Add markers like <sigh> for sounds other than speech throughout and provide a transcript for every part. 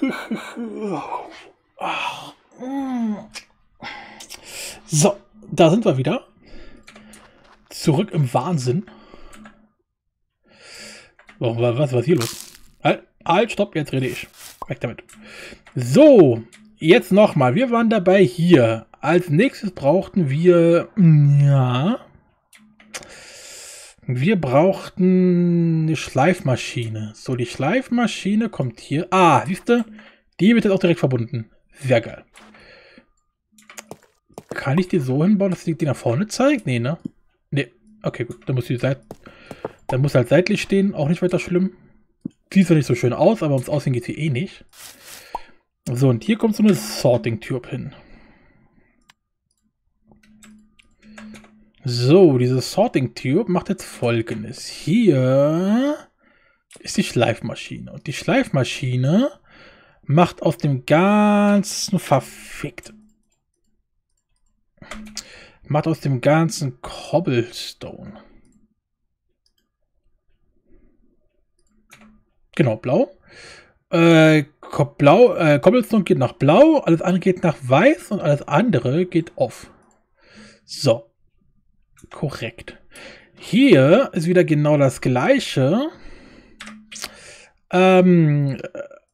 <laughs> So, da sind wir wieder. Zurück im Wahnsinn. Warum, was war hier los? Halt, halt, stopp, jetzt rede ich. Weg damit. So, jetzt nochmal. Wir waren dabei hier. Als nächstes brauchten wir, ja, wir brauchten eine Schleifmaschine. So, die Schleifmaschine kommt hier. Ah, siehst du? Die wird jetzt auch direkt verbunden. Sehr geil. Kann ich die so hinbauen, dass die, die nach vorne zeigt? Nee, ne? Nee. Okay, gut. Dann muss die Seite. Dann muss halt seitlich stehen. Auch nicht weiter schlimm. Sieht zwar nicht so schön aus, aber ums Aussehen geht sie eh nicht. So, und hier kommt so eine Sorting-Tube hin. So, diese Sorting Tube macht jetzt folgendes. Hier ist die Schleifmaschine. Und die Schleifmaschine macht aus dem ganzen verfickt. Macht aus dem ganzen Cobblestone. Genau, blau. Äh, blau äh, Cobblestone geht nach blau, alles andere geht nach weiß und alles andere geht off. So. Korrekt. Hier ist wieder genau das gleiche. Ähm,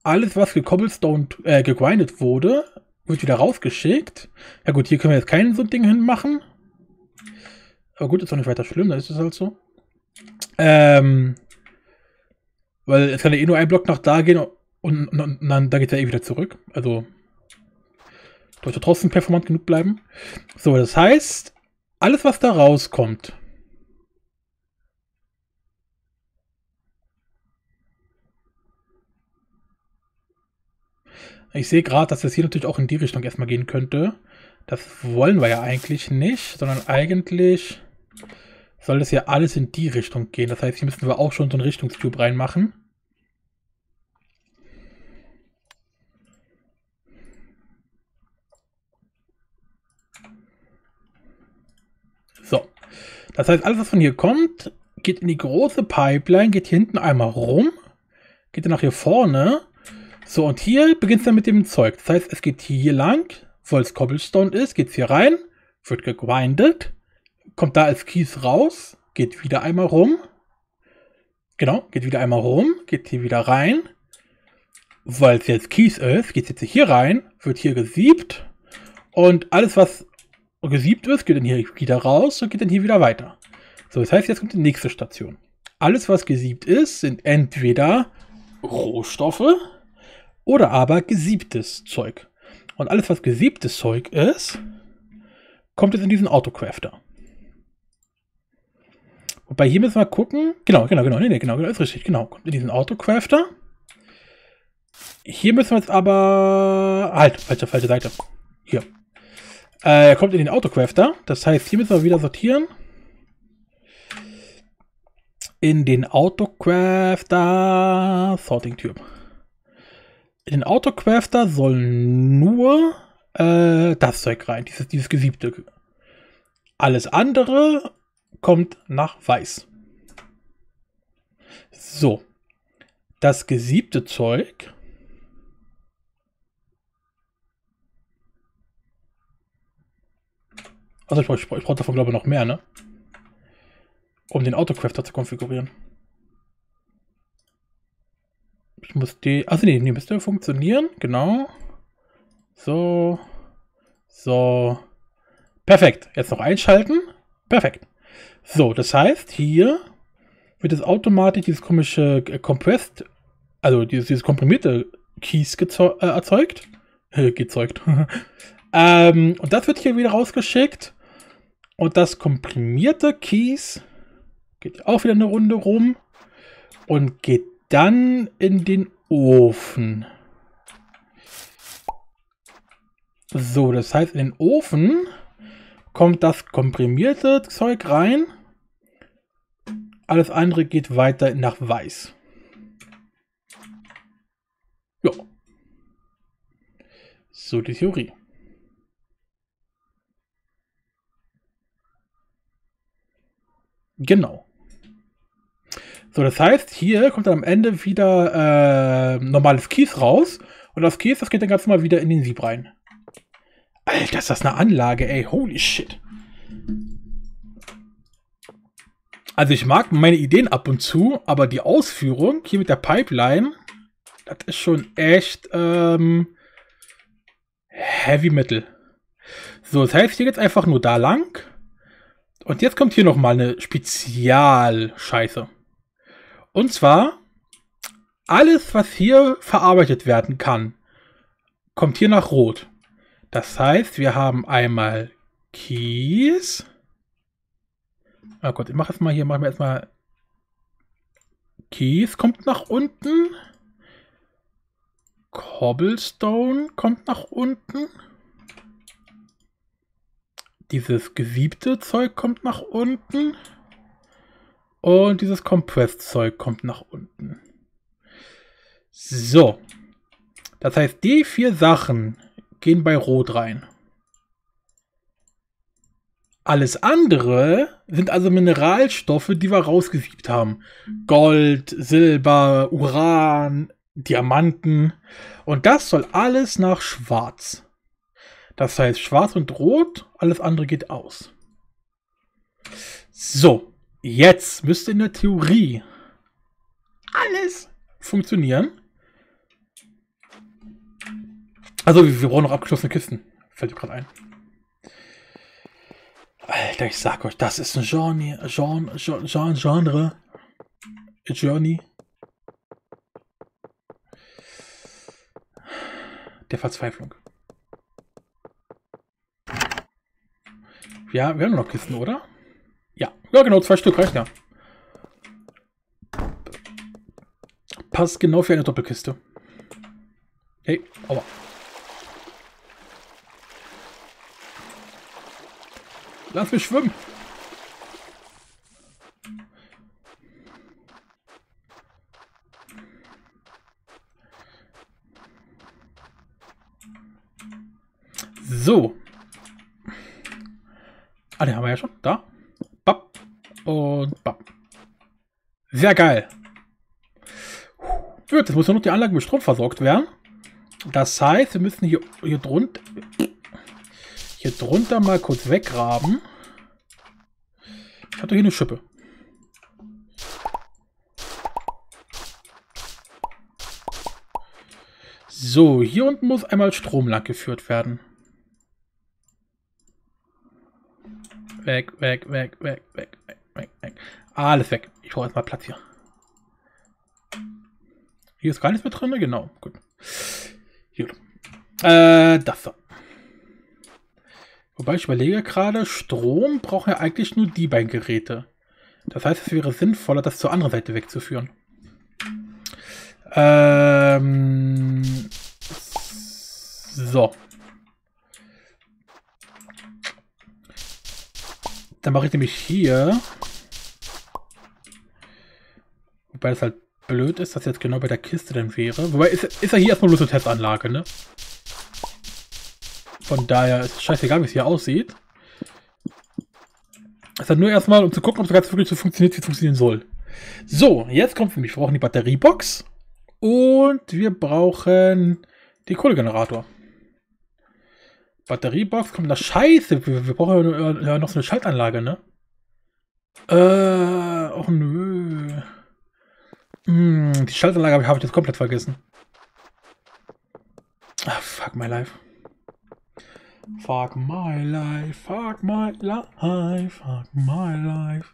alles, was gecobblestone, äh, gegrindet wurde, wird wieder rausgeschickt. Ja gut, hier können wir jetzt kein so ein Ding hinmachen. Aber gut, ist auch nicht weiter schlimm, dann ist es halt so. Ähm, weil es kann ja eh nur ein Block nach da gehen und, und, und dann da geht es ja eh wieder zurück. Also sollte trotzdem performant genug bleiben. So, das heißt, alles, was da rauskommt. Ich sehe gerade, dass es hier natürlich auch in die Richtung erstmal gehen könnte. Das wollen wir ja eigentlich nicht, sondern eigentlich soll das ja alles in die Richtung gehen. Das heißt, hier müssen wir auch schon so einen Richtungstube reinmachen. Das heißt, alles, was von hier kommt, geht in die große Pipeline, geht hier hinten einmal rum, geht dann nach hier vorne. So, und hier beginnt es dann mit dem Zeug. Das heißt, es geht hier lang, wo es Cobblestone ist, geht es hier rein, wird gegrindet, kommt da als Kies raus, geht wieder einmal rum. Genau, geht wieder einmal rum, geht hier wieder rein. Weil es jetzt Kies ist, geht es jetzt hier rein, wird hier gesiebt. Und alles, was gesiebt ist, geht dann hier wieder raus und geht dann hier wieder weiter. So, das heißt, jetzt kommt die nächste Station. Alles, was gesiebt ist, sind entweder Rohstoffe oder aber gesiebtes Zeug. Und alles, was gesiebtes Zeug ist, kommt jetzt in diesen Autocrafter. Wobei hier müssen wir gucken. Genau, genau, genau, nee, nee, genau, genau, ist richtig, genau. Kommt in diesen Autocrafter. Hier müssen wir jetzt aber. Halt, falsche, falsche Seite. Äh, er kommt in den Autocrafter. Das heißt, hier müssen wir wieder sortieren. In den Autocrafter Sorting Tube. In den Autocrafter soll nur äh, das Zeug rein, dieses, dieses gesiebte. Alles andere kommt nach weiß. So. Das gesiebte Zeug Also ich brauche ich ich brauch davon glaube ich noch mehr, ne? Um den Autocrafter zu konfigurieren. Ich muss die... Also nee, nee, müsste funktionieren. Genau. So. So. Perfekt. Jetzt noch einschalten. Perfekt. So, das heißt, hier wird es automatisch dieses komische äh, Compressed, also dieses, dieses komprimierte Keys äh, erzeugt. <laughs> Gezeugt. Ähm, und das wird hier wieder rausgeschickt. Und das komprimierte Keys geht auch wieder eine Runde rum und geht dann in den Ofen. So, das heißt, in den Ofen kommt das komprimierte Zeug rein. Alles andere geht weiter nach weiß. Ja. So die Theorie. Genau. So, das heißt, hier kommt dann am Ende wieder äh, normales Kies raus. Und das Kies, das geht dann ganz normal wieder in den Sieb rein. Alter, ist das eine Anlage, ey. Holy shit. Also ich mag meine Ideen ab und zu, aber die Ausführung hier mit der Pipeline, das ist schon echt ähm, Heavy Metal. So, das heißt, hier geht's einfach nur da lang. Und jetzt kommt hier nochmal eine Spezialscheiße. Und zwar, alles, was hier verarbeitet werden kann, kommt hier nach Rot. Das heißt, wir haben einmal Kies. Oh Gott, ich mache jetzt mal hier, machen wir erstmal Kies kommt nach unten. Cobblestone kommt nach unten. Dieses gesiebte Zeug kommt nach unten. Und dieses Compressed-Zeug kommt nach unten. So. Das heißt, die vier Sachen gehen bei Rot rein. Alles andere sind also Mineralstoffe, die wir rausgesiebt haben. Gold, Silber, Uran, Diamanten. Und das soll alles nach Schwarz. Das heißt, Schwarz und Rot, alles andere geht aus. So, jetzt müsste in der Theorie alles funktionieren. Also, wir brauchen noch abgeschlossene Kisten. Fällt mir gerade ein. Alter, ich sag euch, das ist ein Genre, Genre, Genre, Genre. Journey. Der Verzweiflung. Ja, wir haben noch Kisten, oder? Ja, ja genau, zwei Stück reicht ja. Passt genau für eine Doppelkiste. Hey, aua. Lass mich schwimmen. So. Ah, den haben wir ja schon. Da. Bap. Und bap. Sehr geil. Gut, jetzt muss nur noch die Anlage mit Strom versorgt werden. Das heißt, wir müssen hier, hier drunter hier drunter mal kurz weggraben. Ich hatte hier eine Schippe. So, hier unten muss einmal Strom lang geführt werden. Weg, weg, weg, weg, weg, weg, weg, weg. Alles weg. Ich brauche erstmal Platz hier. Hier ist gar nichts mehr drin, genau. Gut. Hier. Äh, das da. Wobei ich überlege gerade, Strom braucht ja eigentlich nur die beiden Geräte. Das heißt, es wäre sinnvoller, das zur anderen Seite wegzuführen. Ähm, so. Dann mache ich nämlich hier. Wobei das halt blöd ist, dass jetzt genau bei der Kiste dann wäre. Wobei ist, ist ja hier erstmal nur so eine Testanlage, ne? Von daher ist es scheißegal, wie es hier aussieht. Es ist nur erstmal, um zu gucken, ob das Ganze wirklich so funktioniert, wie es funktionieren soll. So, jetzt kommt für mich. Wir brauchen die Batteriebox. Und wir brauchen den Kohlegenerator. Batteriebox kommt da Scheiße. Wir, wir brauchen ja noch so eine Schaltanlage, ne? Äh, oh nö. Hm, die Schaltanlage habe ich, hab ich jetzt komplett vergessen. Ah, fuck my life. Fuck my life, fuck my life, fuck my life.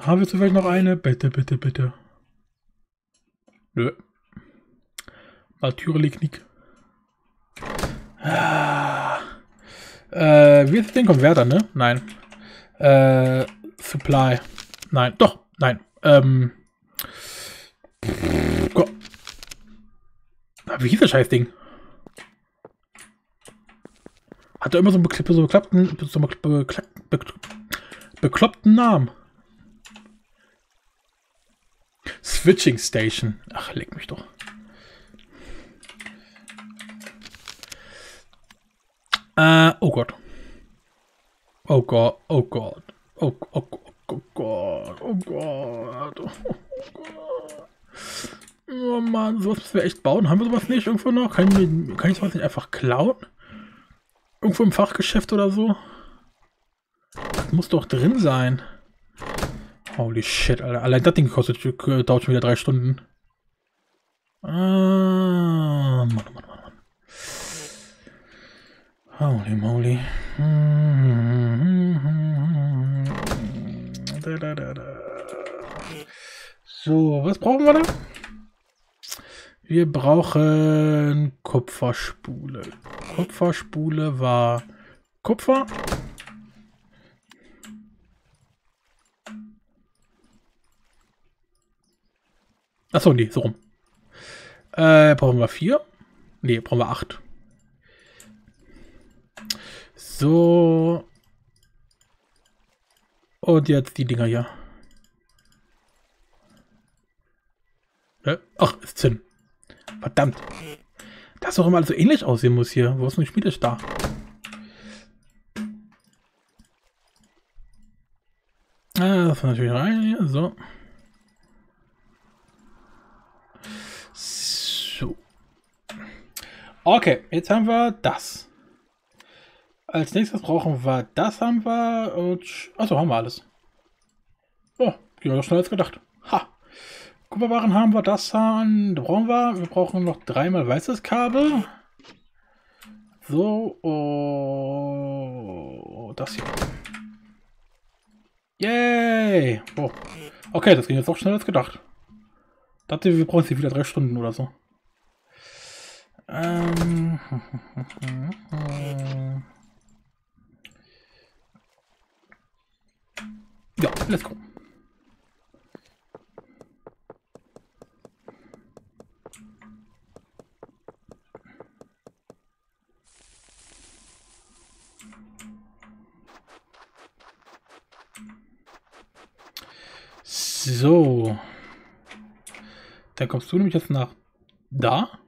Haben wir zufällig noch eine? Bitte, bitte, bitte. Nö. Natürlich nicht. Ah. Äh, wie ist das Ding? Konverter, ne? Nein. Äh, Supply. Nein, doch, nein. Ähm. Pff, wie hieß das Scheißding? Hat er immer so einen, bekl so bekloppten, so bekl bekl bekloppten Namen. Switching Station. Ach, leg mich doch. Äh, oh Gott. Oh Gott, oh Gott. Oh, oh, oh oh Gott, oh Gott, oh Gott. Oh Mann, sowas müssen wir echt bauen. Haben wir sowas nicht irgendwo noch? Kann ich, kann ich sowas nicht einfach klauen? Irgendwo im Fachgeschäft oder so? Das muss doch drin sein. Holy shit, Alter. Allein das Ding kostet, dauert schon wieder drei Stunden. Ah, Mann, Mann, Mann, Mann. Holy moly. So, was brauchen wir da? Wir brauchen Kupferspule. Kupferspule war Kupfer. Achso, nee, so rum. Äh, brauchen wir vier? Nee, brauchen wir acht. So. Und jetzt die Dinger hier. Ach, ist Zinn. Verdammt. Das auch immer so ähnlich aussehen muss hier. Wo ist denn Spiel da? Ah, das war natürlich rein hier. So. So. Okay, jetzt haben wir das. Als nächstes brauchen wir das haben wir und achso, haben wir alles. Oh, ging doch schneller als gedacht. Ha. Kupferwaren haben wir, das haben, brauchen wir. Wir brauchen noch dreimal weißes Kabel. So, oh, das hier. Yay! Oh. Okay, das ging jetzt auch schneller als gedacht. Dachte, wir brauchen sie wieder drei Stunden oder so. Ähm. <laughs> Ja, let's go. So. Dann kommst du nämlich jetzt nach da.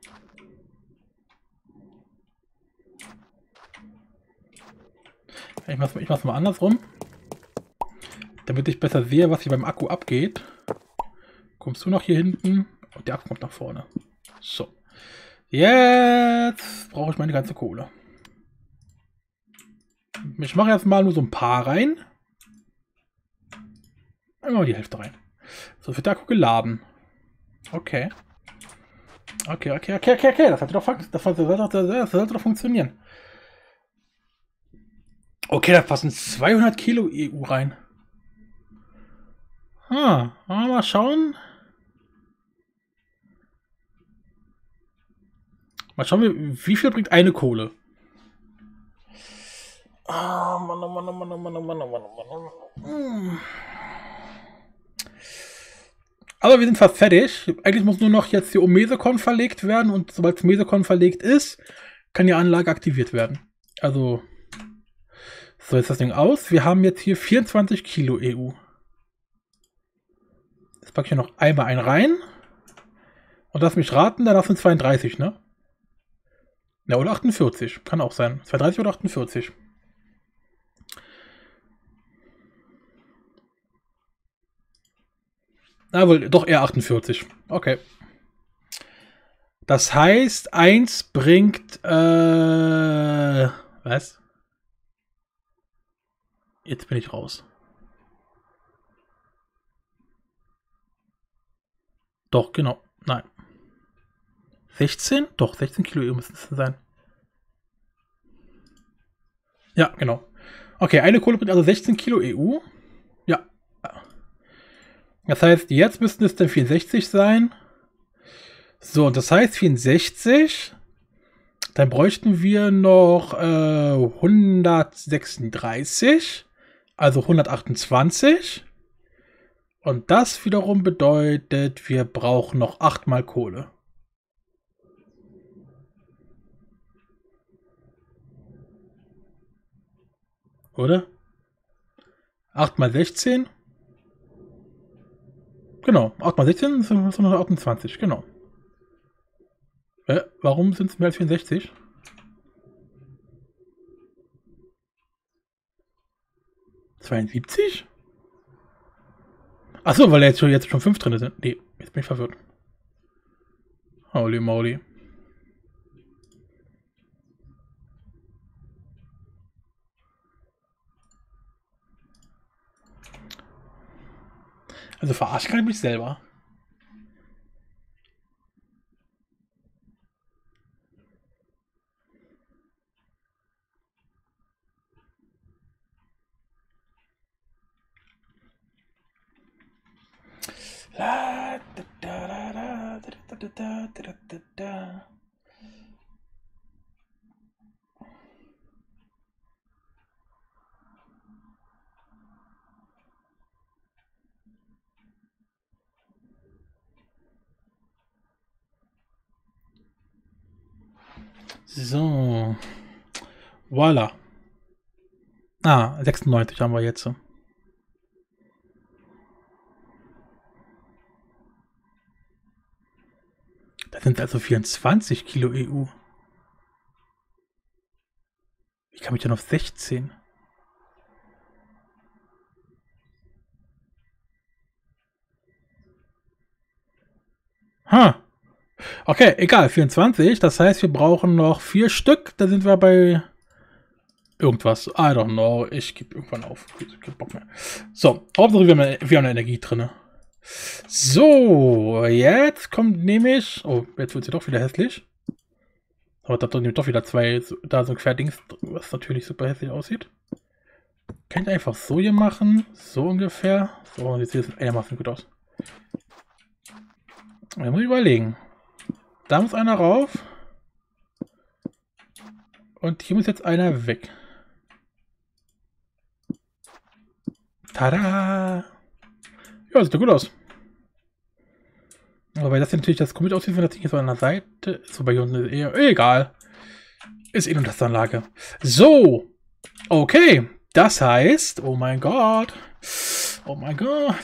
Ich mach's, ich mach's mal andersrum. Damit ich besser sehe, was hier beim Akku abgeht. Kommst du noch hier hinten und der Akku kommt nach vorne. So. Jetzt brauche ich meine ganze Kohle. Ich mache jetzt mal nur so ein paar rein. Immer die Hälfte rein. So, wird der Akku geladen. Okay. Okay, okay, okay, okay, okay. Das sollte doch, das sollte, das sollte, das sollte doch funktionieren. Okay, da passen 200 Kilo EU rein. Ah, mal schauen. Mal schauen, wie viel bringt eine Kohle. Ah, Mann, oh Mann, oh Mann, oh Mann, oh Mann, oh Mann, oh Mann, oh. Hm. Aber wir sind fast fertig. Eigentlich muss nur noch jetzt die Omesecon verlegt werden und sobald das verlegt ist, kann die Anlage aktiviert werden. Also, so ist das Ding aus. Wir haben jetzt hier 24 Kilo EU. Packe ich hier noch einmal ein rein. Und lass mich raten, danach sind 32, ne? Ja, oder 48. Kann auch sein. 32 oder 48. Na wohl, doch eher 48. Okay. Das heißt, 1 bringt, äh, was? Jetzt bin ich raus. Doch, genau. Nein. 16? Doch, 16 Kilo müssen es sein. Ja, genau. Okay, eine Kohle bringt also 16 Kilo EU. Das heißt, jetzt müssten es dann 64 sein. So, das heißt 64. Dann bräuchten wir noch äh, 136. Also 128. Und das wiederum bedeutet, wir brauchen noch 8 mal Kohle. Oder? 8 mal 16? Genau, 8 mal 16 sind 128, genau. Äh, warum sind es mehr als 64? Zweiundsiebzig? Achso, weil jetzt schon, jetzt schon fünf drin sind. Nee, jetzt bin ich verwirrt. Holy moly. Also verarschen kann ich mich selber. So. Voila. Ah, 96 haben wir jetzt. Das sind also 24 Kilo EU. Wie kam ich denn auf 16? Ha. Okay, egal, 24. Das heißt, wir brauchen noch vier Stück. Da sind wir bei irgendwas. I don't know. Ich gebe irgendwann auf. Kein Bock mehr. So, Hauptsache wir haben Energie drin. So, jetzt kommt nämlich... Oh, jetzt wird sie doch wieder hässlich. Aber da sind doch wieder zwei, da so ein Querdings, was natürlich super hässlich aussieht. Kann ich einfach so hier machen. So ungefähr. So, jetzt sieht es einigermaßen gut aus. Da muss ich überlegen. Da muss einer rauf. Und hier muss jetzt einer weg. Tada! Ja, sieht doch gut aus. Aber weil das natürlich das komisch aussieht, wenn das Ding jetzt an der Seite ist. So bei unten ist eher. Egal. Ist eh nur das Anlage. So. Okay. Das heißt. Oh mein Gott. Oh mein Gott.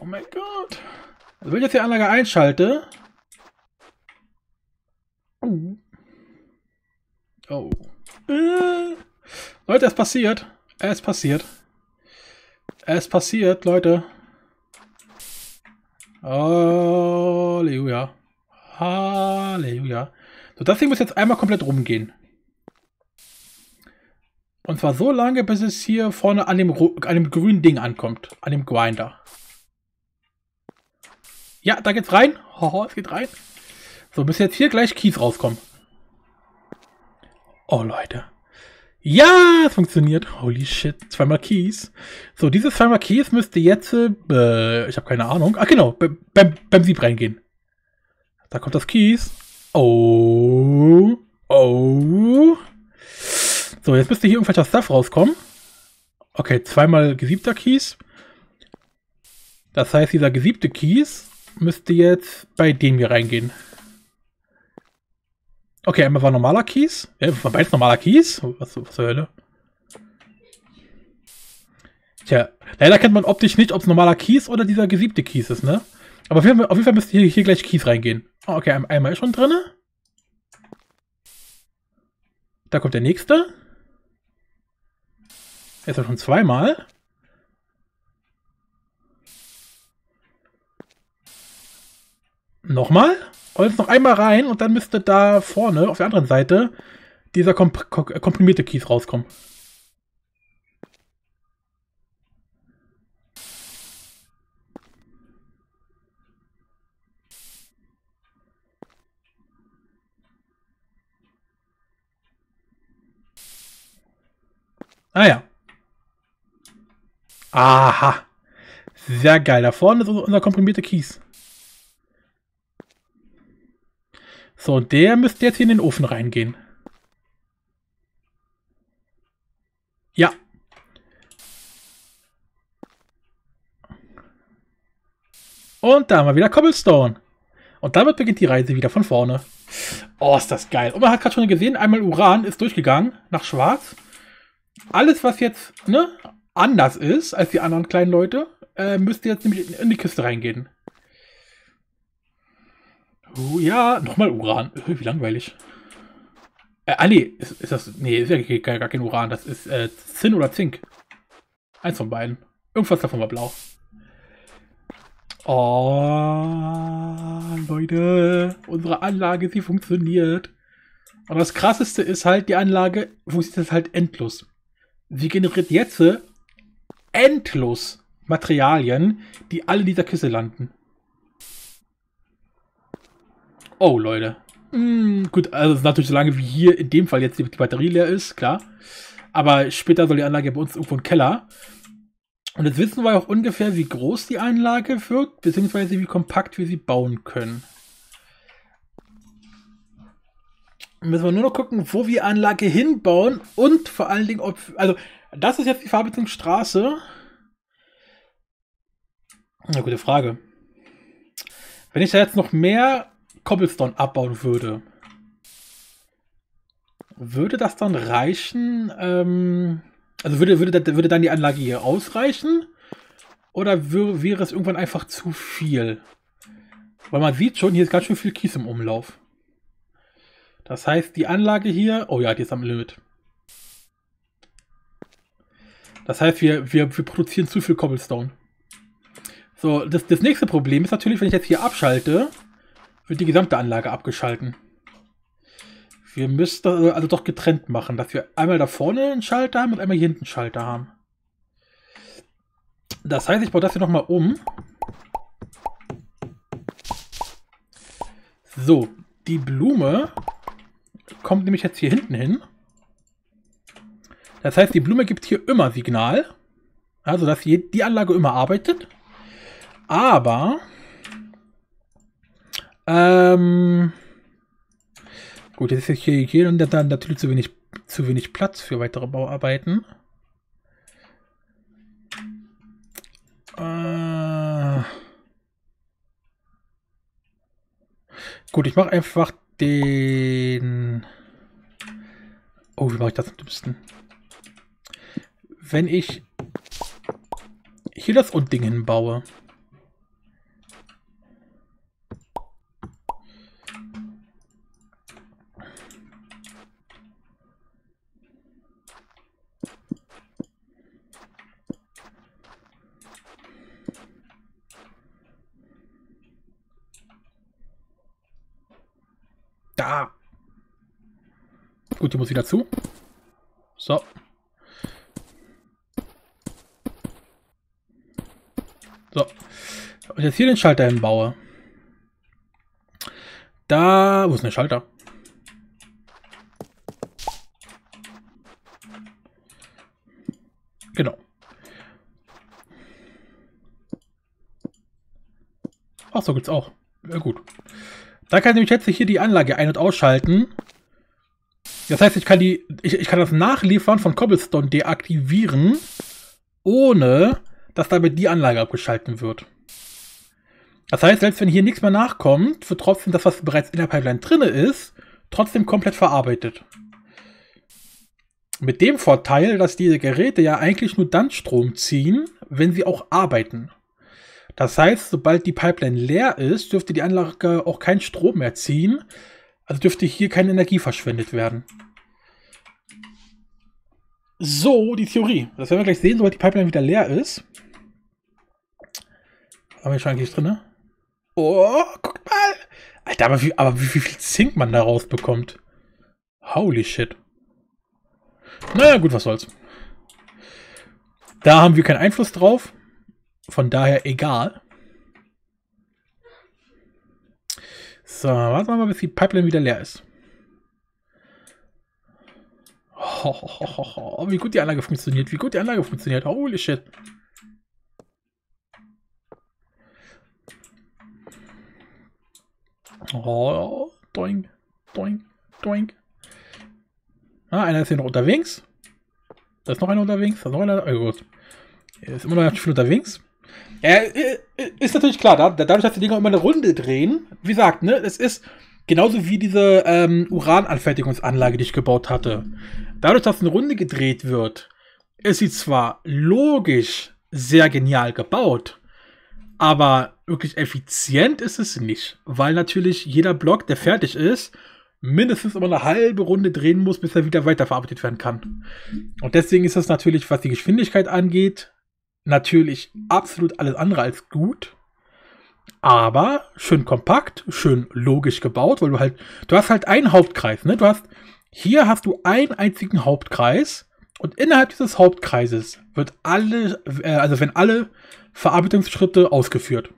Oh mein Gott. Also wenn ich jetzt die Anlage einschalte, Oh. Oh. Äh. Leute, es passiert. Es passiert. Es passiert, Leute. Halleluja. Halleluja. So, das Ding muss jetzt einmal komplett rumgehen. Und zwar so lange, bis es hier vorne an dem, an dem grünen Ding ankommt. An dem Grinder. Ja, da geht's rein. <laughs> Hoho, es geht rein. So, bis jetzt hier gleich Kies rauskommen. Oh, Leute. Ja, es funktioniert. Holy shit, zweimal Keys. So, dieses zweimal Keys müsste jetzt, äh, ich habe keine Ahnung. Ach genau, beim, beim Sieb reingehen. Da kommt das Keys. Oh, oh. So, jetzt müsste hier irgendwelcher Stuff rauskommen. Okay, zweimal gesiebter Keys. Das heißt, dieser gesiebte Keys müsste jetzt bei dem hier reingehen. Okay, einmal war normaler Kies. Ja, war beides normaler Kies? Was, was zur Hölle? Tja, leider kennt man optisch nicht, ob es normaler Kies oder dieser gesiebte Kies ist, ne? Aber auf jeden Fall, auf Fall müsste hier, hier gleich Kies reingehen. Oh, okay, einmal ist schon drin. Da kommt der nächste. Jetzt schon zweimal. Nochmal. Und jetzt noch einmal rein und dann müsste da vorne auf der anderen Seite dieser komp komprimierte Kies rauskommen. Ah ja. Aha. Sehr geil. Da vorne ist unser komprimierter Kies. So, der müsste jetzt hier in den Ofen reingehen. Ja. Und da haben wir wieder Cobblestone. Und damit beginnt die Reise wieder von vorne. Oh, ist das geil. Und man hat gerade schon gesehen, einmal Uran ist durchgegangen nach Schwarz. Alles, was jetzt ne, anders ist als die anderen kleinen Leute, äh, müsste jetzt nämlich in die Kiste reingehen. Oh ja, nochmal Uran. Wie langweilig. Äh, ah, nee, ist, ist, das. Nee, ist ja gar, gar kein Uran. Das ist äh, Zinn oder Zink. Eins von beiden. Irgendwas davon war blau. Oh, Leute, unsere Anlage, sie funktioniert. Und das krasseste ist halt, die Anlage funktioniert halt endlos. Sie generiert jetzt endlos Materialien, die alle in dieser Kiste landen. Oh, Leute. Hm, gut, also natürlich so lange wie hier in dem Fall jetzt die, die Batterie leer ist, klar. Aber später soll die Anlage bei uns irgendwo im Keller. Und jetzt wissen wir auch ungefähr, wie groß die Anlage wird, beziehungsweise wie kompakt wir sie bauen können. Müssen wir nur noch gucken, wo wir Anlage hinbauen und vor allen Dingen, ob. Also, das ist jetzt die Verbindungsstraße. Eine gute Frage. Wenn ich da jetzt noch mehr Cobblestone abbauen würde, würde das dann reichen? Ähm, also würde, würde, würde dann die Anlage hier ausreichen? Oder wäre es irgendwann einfach zu viel? Weil man sieht schon, hier ist ganz schön viel Kies im Umlauf. Das heißt, die Anlage hier... Oh ja, die ist am Limit. Das heißt, wir, wir, wir produzieren zu viel Cobblestone. So, das, das nächste Problem ist natürlich, wenn ich jetzt hier abschalte, wird die gesamte Anlage abgeschalten. Wir müssten also doch getrennt machen, dass wir einmal da vorne einen Schalter haben und einmal hier hinten einen Schalter haben. Das heißt, ich baue das hier nochmal um. So, die Blume kommt nämlich jetzt hier hinten hin. Das heißt, die Blume gibt hier immer Signal. Also, dass die Anlage immer arbeitet. Aber ähm, gut, jetzt ist hier, hier und dann natürlich zu wenig, zu wenig Platz für weitere Bauarbeiten. Äh, gut, ich mache einfach den... Oh, wie mache ich das am dümmsten? Wenn ich hier das Undding hinbaue, Da. Gut, die muss wieder zu. So. So. Und jetzt hier den Schalter hinbaue. Da, wo ist der Schalter? Genau. Ach, so geht's auch. Ja, gut. Da kann ich nämlich jetzt hier die Anlage ein- und ausschalten. Das heißt, ich kann die, ich, ich kann das Nachliefern von Cobblestone deaktivieren, ohne dass damit die Anlage abgeschalten wird. Das heißt, selbst wenn hier nichts mehr nachkommt, wird trotzdem das, was bereits in der Pipeline drin ist, trotzdem komplett verarbeitet. Mit dem Vorteil, dass diese Geräte ja eigentlich nur dann Strom ziehen, wenn sie auch arbeiten. Das heißt, sobald die Pipeline leer ist, dürfte die Anlage auch keinen Strom mehr ziehen. Also dürfte hier keine Energie verschwendet werden. So, die Theorie. Das werden wir gleich sehen, sobald die Pipeline wieder leer ist. Haben wir schon eigentlich drin, ne? Oh, guck mal. Alter, aber wie, aber wie viel Zink man da rausbekommt. Holy shit. Naja, gut, was soll's. Da haben wir keinen Einfluss drauf. Von daher egal. So, warten wir mal, bis die Pipeline wieder leer ist. Oh, oh, oh, wie gut die Anlage funktioniert, wie gut die Anlage funktioniert. Holy shit. Oh, doing, doing, doing. Ah, einer ist hier noch unterwegs. Da ist noch einer unterwegs. Da ist noch einer. Oh, gut. Er ist immer noch viel unterwegs. Ja, äh, äh, ist natürlich klar, dadurch, dass die Dinger immer eine Runde drehen, wie gesagt, ne, es ist genauso wie diese ähm, Urananfertigungsanlage, die ich gebaut hatte. Dadurch, dass eine Runde gedreht wird, ist sie zwar logisch sehr genial gebaut, aber wirklich effizient ist es nicht, weil natürlich jeder Block, der fertig ist, mindestens immer eine halbe Runde drehen muss, bis er wieder weiterverarbeitet werden kann. Und deswegen ist das natürlich, was die Geschwindigkeit angeht, natürlich absolut alles andere als gut. aber schön kompakt, schön logisch gebaut, weil du halt, du hast halt einen Hauptkreis, ne? Du hast, hier hast du einen einzigen Hauptkreis und innerhalb dieses Hauptkreises wird alle, äh, also wenn alle Verarbeitungsschritte ausgeführt.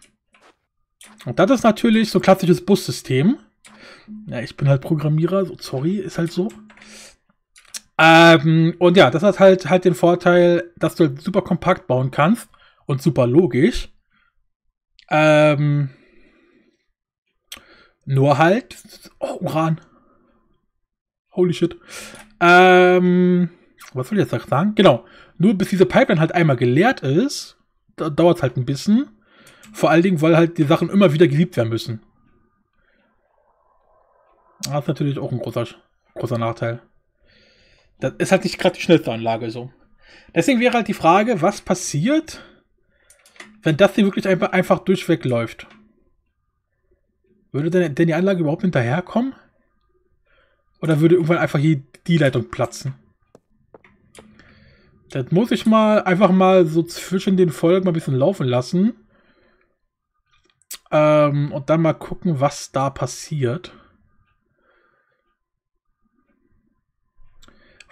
Und das ist natürlich so klassisches Bussystem. Ja, ich bin halt Programmierer, so, sorry, ist halt so. Ähm, und ja, das hat halt, halt den Vorteil, dass du halt super kompakt bauen kannst und super logisch. Ähm, nur halt. Oh, Uran. Holy shit. Ähm, was soll ich jetzt sagen? Genau. Nur bis diese Pipeline halt einmal geleert ist, da dauert es halt ein bisschen. Vor allen Dingen, weil halt die Sachen immer wieder gesiebt werden müssen. Das ist natürlich auch ein großer, großer Nachteil. Das ist halt nicht gerade die schnellste Anlage so. Deswegen wäre halt die Frage, was passiert, wenn das hier wirklich einfach, durchweg läuft. Würde denn, denn die Anlage überhaupt hinterherkommen? Oder würde irgendwann einfach hier die Leitung platzen? Das muss ich mal einfach mal so zwischen den Folgen mal ein bisschen laufen lassen. Ähm, und dann mal gucken, was da passiert.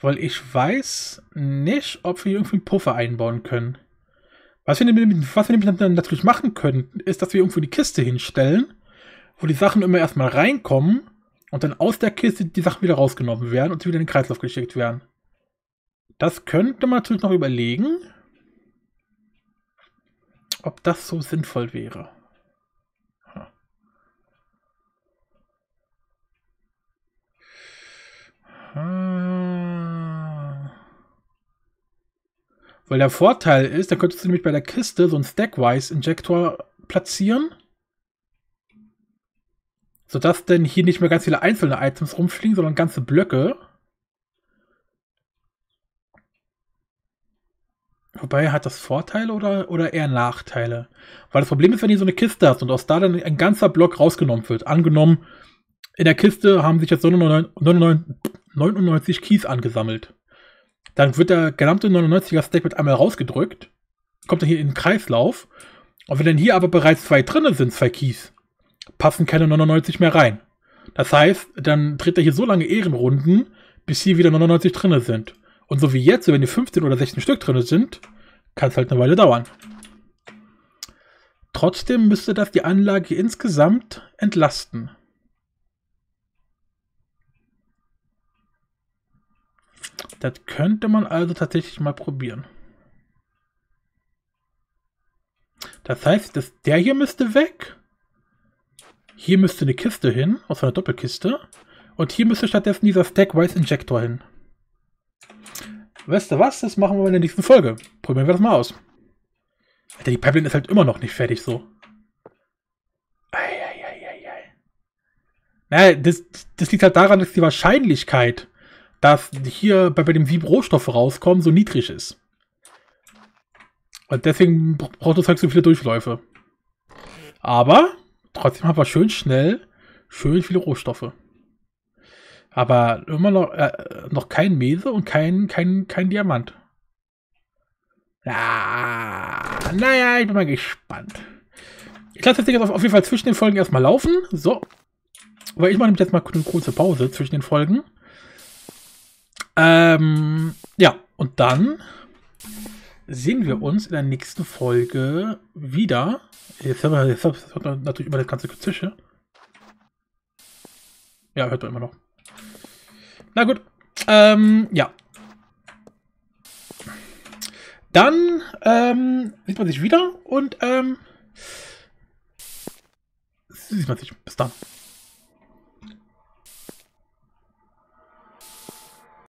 Weil ich weiß nicht, ob wir irgendwie einen Puffer einbauen können. Was wir, nämlich, was wir nämlich dann natürlich machen könnten, ist, dass wir irgendwo die Kiste hinstellen, wo die Sachen immer erstmal reinkommen und dann aus der Kiste die Sachen wieder rausgenommen werden und sie wieder in den Kreislauf geschickt werden. Das könnte man natürlich noch überlegen, ob das so sinnvoll wäre. Weil der Vorteil ist, da könntest du nämlich bei der Kiste so einen Stackwise-Injektor platzieren. Sodass denn hier nicht mehr ganz viele einzelne Items rumfliegen, sondern ganze Blöcke. Wobei, hat das Vorteile oder, oder eher Nachteile? Weil das Problem ist, wenn du so eine Kiste hast und aus da dann ein ganzer Block rausgenommen wird. Angenommen, in der Kiste haben sich jetzt 99, 99 Keys angesammelt. Dann wird der gesamte 99er Stack mit einmal rausgedrückt, kommt dann hier in den Kreislauf. Und wenn dann hier aber bereits zwei drinne sind, zwei Keys, passen keine 99 mehr rein. Das heißt, dann dreht er hier so lange Ehrenrunden, bis hier wieder 99 drinne sind. Und so wie jetzt, wenn hier 15 oder 16 Stück drin sind, kann es halt eine Weile dauern. Trotzdem müsste das die Anlage insgesamt entlasten. Das könnte man also tatsächlich mal probieren. Das heißt, dass der hier müsste weg. Hier müsste eine Kiste hin, aus einer Doppelkiste. Und hier müsste stattdessen dieser Stackwise Injector hin. Weißt du was? Das machen wir in der nächsten Folge. Probieren wir das mal aus. Alter, die Pipeline ist halt immer noch nicht fertig so. Eieieiei. Naja, das, das liegt halt daran, dass die Wahrscheinlichkeit, dass hier bei, bei dem Sieb Rohstoffe rauskommen, so niedrig ist. Und deswegen braucht es halt so viele Durchläufe. Aber trotzdem haben wir schön schnell schön viele Rohstoffe. Aber immer noch, äh, noch kein Mese und kein, kein, kein Diamant. Ja, naja, ich bin mal gespannt. Ich lasse das Ding jetzt auf, auf jeden Fall zwischen den Folgen erstmal laufen. So. Weil ich mache jetzt mal eine kurze Pause zwischen den Folgen. Ähm, ja, und dann sehen wir uns in der nächsten Folge wieder. Jetzt haben wir, jetzt hört man natürlich immer das ganze Gezische. Ja, hört man immer noch. Na gut. Ähm, ja. Dann ähm, sieht man sich wieder und ähm, sieht man sich. Bis dann.